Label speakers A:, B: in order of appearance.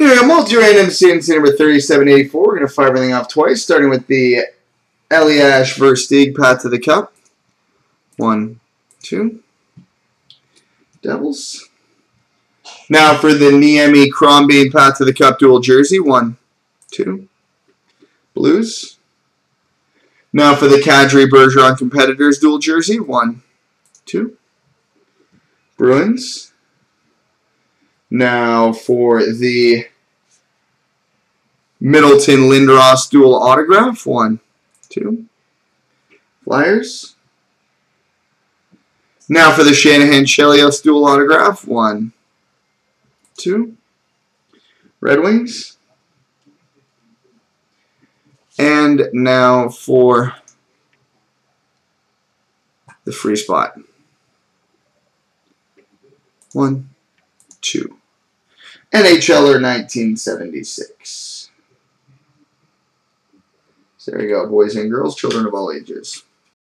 A: Here we go, multi-random CNC number 3784. We're going to fire everything off twice, starting with the Elias Versteeg Path to the Cup. One, two. Devils. Now for the Niemi Crombie Path to the Cup dual jersey. One, two. Blues. Now for the Kadri Bergeron Competitors dual jersey. One, two. Bruins. Now for the Middleton Lindros dual autograph. One, two. Flyers. Now for the Shanahan Chelios dual autograph. One, two. Red Wings. And now for the free spot. One, two. NHLer 1976. So there you go, boys and girls, children of all ages.